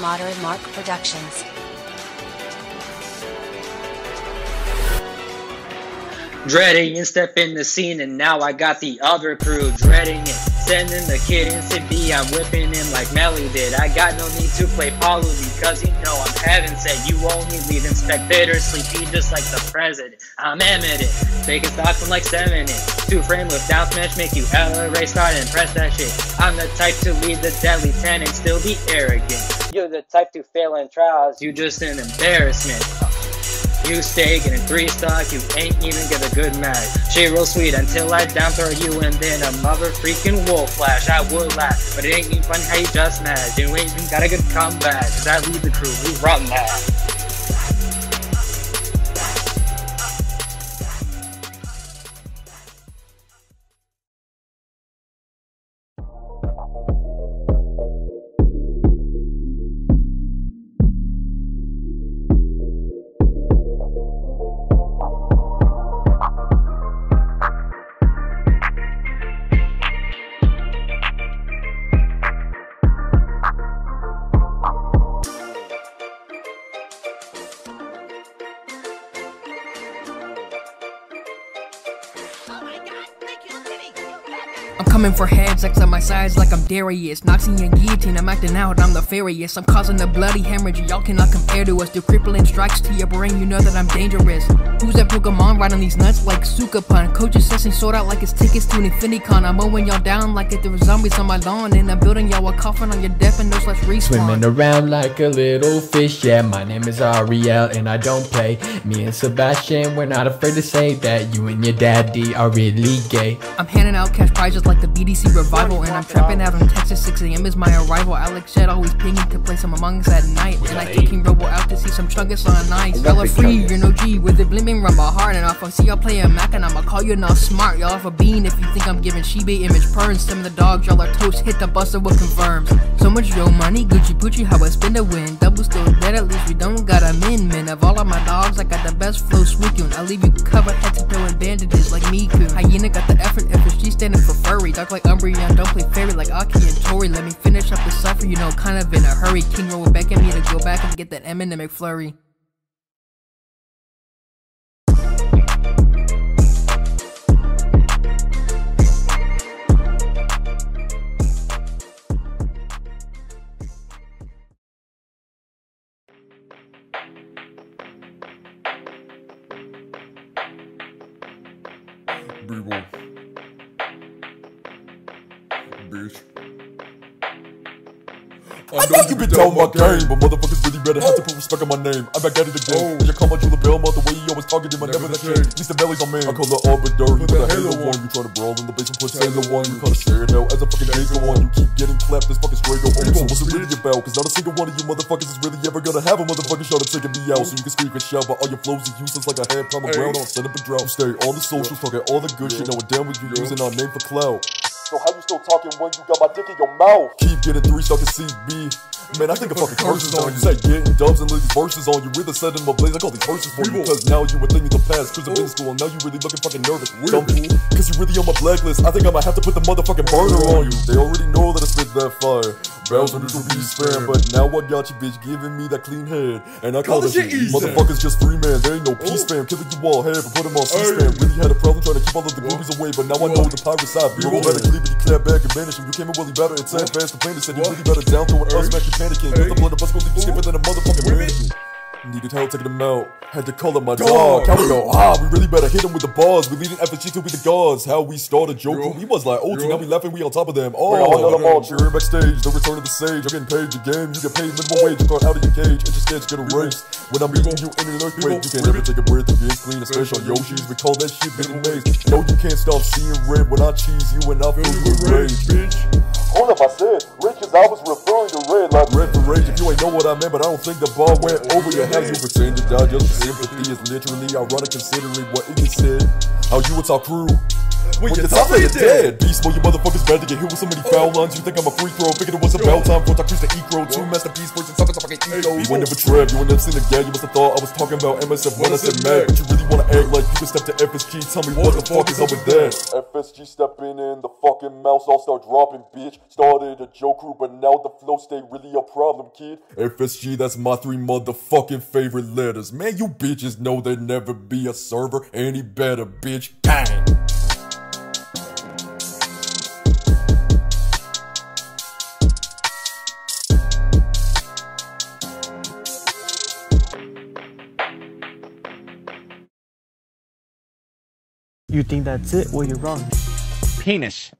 Modern Mark Productions. Dreading and step in the scene, and now I got the other crew dreading it. Sending the kid into B, I'm whipping him like Melly did. I got no need to play Paulo because you know I'm heaven sent. You only leave in spectator, sleepy just like the president. I'm eminent, taking stocks from like seven in. Two frame with down smash, make you hella race start and press that shit. I'm the type to lead the deadly ten and still be arrogant. You're the type to fail in trials, you just an embarrassment. You stay getting three stock, you ain't even get a good match. She real sweet until I down throw you and then a mother freaking wolf flash. I would laugh, but it ain't even funny how you just mad. You ain't even got a good comeback, cause I lead the crew, we run that. I'm coming for heads, X on my sides like I'm Darius. Noxian guillotine, I'm acting out, I'm the furious. I'm causing a bloody hemorrhage, y'all cannot compare to us. Do crippling strikes to your brain, you know that I'm dangerous. Who's that Pokemon riding these nuts like Sukapun? Coach assessing sold out like it's tickets to an Infinicon. I'm mowing y'all down like if there were zombies on my lawn. In a building, y'all are coughing on your death and no slash respawn. Swimming around like a little fish, yeah. My name is Ariel and I don't play. Me and Sebastian, we're not afraid to say that you and your daddy are really gay. I'm handing out cash prizes like the BDC revival, and I'm trapping out on Texas. 6 a.m. is my arrival. Alex said always pinging to play some Among Us at night, and I took King Robo out to see some chungus on ice. Y'all are free, you're no G with the blimmin' run my heart, and if I see y'all playing Mac, and I'ma call you not smart. Y'all have a bean if you think I'm giving Shiba image purns. Some of the dogs, y'all are toast. Hit the buster what confirms. So much yo money, Gucci Gucci, how I spend a win. Double still dead, at least we don't got a Min Min. Of all of my dogs, I got the best flow sweeping. I leave you covered head to toe in bandages like me Miku. Hyena got the effort, effort, she's standing for Dark like Umbreon, don't play fairy like Aki and Tori. Let me finish up the cipher, you know, kind of in a hurry. King Roll back at me to go back and get that Eminem McFlurry. B-boy. Bitch. I know you been down my game, but motherfuckers really better have to put respect on my name. I'm back at it again. Oh. and You call my Jula Belmont the way you always targeted my never that change. At least the belly's on me. I call the Arbiter, you put a halo on. You try to brawl in the basement, put Sailor one. You call a share hell as a fucking day go on. You keep getting clapped, this fucking spray go on. So what's it really about? Cause not a single one of you motherfuckers is really ever gonna have a motherfucking shot at taking me out. So you can scream and shout, but all your flows are useless like a hand pound of ground on set up a drought. You stay on the socials, talking all the good shit, knowing damn what you using our name for clout. So how you still talking when you got my dick in your mouth? Keep getting three stuck in CB. Man, I think a fucking curses on you. Say getting dubs and leave these verses on you. Really setting my blaze. I call these verses for you. Cause now you were thinking the past. Cause I've been in school and now you really looking fucking nervous. Dumb fool. Cause you really on my blacklist. I think I might have to put the motherfucking burner on you. They already know that I spit that fire. Bells on neutral be spam. But now I got you bitch giving me that clean head. And I call, Call this this shit shit Motherfuckers just three man. There ain't no peace oh. spam. Killing you all head but putting them on C-spam. Really had a problem trying to keep all of the groupies away. But now I know the pirate side. Be roll better, clip back and banish him. You came in really better. It's sad fast. The plaintiff said you really better down throwing us, smack you panicking. Blood of us Help taking him out. Had to call up my dog. How we go? Ah, we really better hit him with the bars. We leading FSG till we the gods. How we started joke. We was like, oh, now we laughing, we on top of them. Oh, on them all. Cheering backstage. The return of the sage. I'm getting paid. Your game, you get paid minimum wage. You're out of your cage. It's sketch, get erased. When I'm meeting you in an earthquake, you can't ever take a breath. You get clean, especially on Yoshi's. We call that shit getting maze. No, you can't stop seeing red when I cheese you and I feel with rage. Hold up, I said cause I was referring to red like red for rage. If you ain't know what I meant, but I don't think the ball went over your head. You pretend to just for sympathy is literally ironic considering what it said. How you with our crew When you top you're dead. Beast mode, you motherfuckers to get hit with so many foul lines. You think I'm a free throw? Figured it was about time for Dr. the E-Crow. Two masterpiece versus suckers, I fucking ego. You ain't never trap, you ain't never seen a gag. You must have thought I was talking about MSF when I said Mac. But you really wanna act like you can step to FSG? Tell me what the fuck is up with that? FSG stepping in, the fucking mouse all start dropping, bitch. Started a joke crew, but now the flow stay really a problem, kid. FSG, that's my three motherfucking favorite letters. Man, you bitches know there'd never be a server any better, bitch. Bang! You think that's it? Well, you're wrong. Penis.